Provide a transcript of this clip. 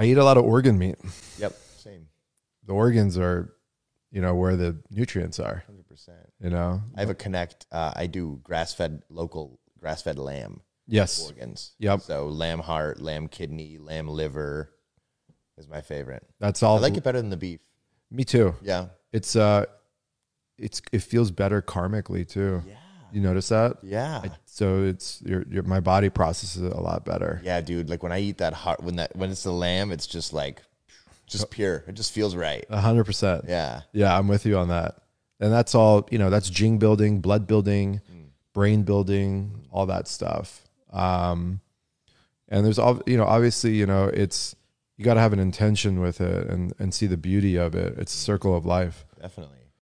I eat a lot of organ meat. Yep, same, The organs are, you know, where the nutrients are. hundred percent. You know. I have a connect. Uh, I do grass fed local grass fed lamb Yes. organs. Yep. So lamb heart, lamb kidney, lamb liver is my favorite. That's all. I like it better than the beef. Me too. Yeah. It's uh, it's it feels better karmically too. Yeah. You notice that? Yeah. I- so it's your your my body processes it a lot better. Yeah, dude. Like when I eat that heart, when that when it's the lamb, it's just like, just pure. It just feels right. A hundred percent. Yeah. Yeah, I'm with you on that. And that's all, you know, that's jing building, blood building, brain building, all that stuff. Um, and there's all, you know, obviously, you know, it's, you got to have an intention with it and, and see the beauty of it. It's a circle of life. Definitely.